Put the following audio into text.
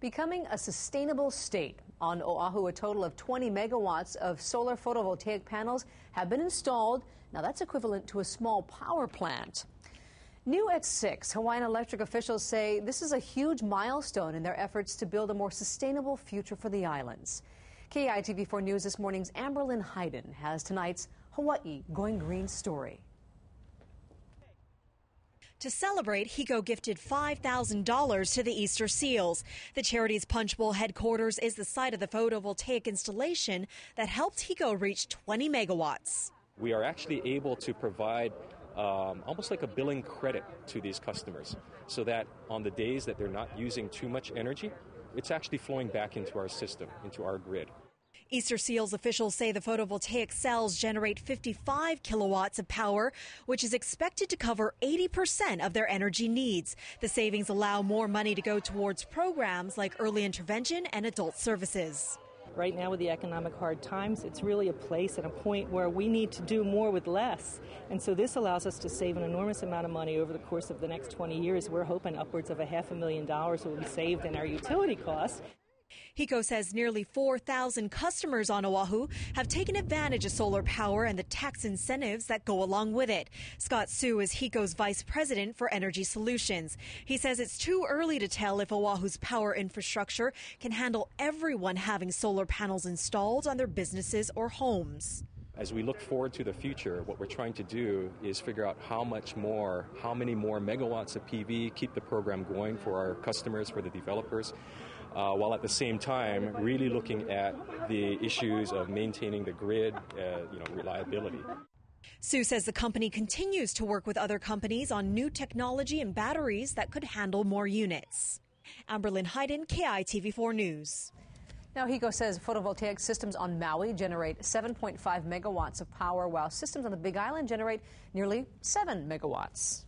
Becoming a sustainable state. On Oahu, a total of 20 megawatts of solar photovoltaic panels have been installed. Now, that's equivalent to a small power plant. New at 6, Hawaiian Electric officials say this is a huge milestone in their efforts to build a more sustainable future for the islands. KITV4 News this morning's Amberlyn Hayden has tonight's Hawaii Going Green story. To celebrate, HECO gifted $5,000 to the Easter Seals. The charity's Punchbowl headquarters is the site of the photovoltaic installation that helped HECO reach 20 megawatts. We are actually able to provide um, almost like a billing credit to these customers so that on the days that they're not using too much energy, it's actually flowing back into our system, into our grid. Easter Seals officials say the photovoltaic cells generate 55 kilowatts of power, which is expected to cover 80% of their energy needs. The savings allow more money to go towards programs like early intervention and adult services. Right now, with the economic hard times, it's really a place and a point where we need to do more with less. And so this allows us to save an enormous amount of money over the course of the next 20 years. We're hoping upwards of a half a million dollars will be saved in our utility costs. HECO says nearly 4,000 customers on Oahu have taken advantage of solar power and the tax incentives that go along with it. Scott Seu is HECO's vice president for energy solutions. He says it's too early to tell if Oahu's power infrastructure can handle everyone having solar panels installed on their businesses or homes. As we look forward to the future, what we're trying to do is figure out how much more, how many more megawatts of PV, keep the program going for our customers, for the developers, uh, while at the same time really looking at the issues of maintaining the grid, uh, you know, reliability. Seu says the company continues to work with other companies on new technology and batteries that could handle more units. Amberlynn Hayden, KITV4 News. Now, HECO says photovoltaic systems on Maui generate 7.5 megawatts of power, while systems on the Big Island generate nearly 7 megawatts.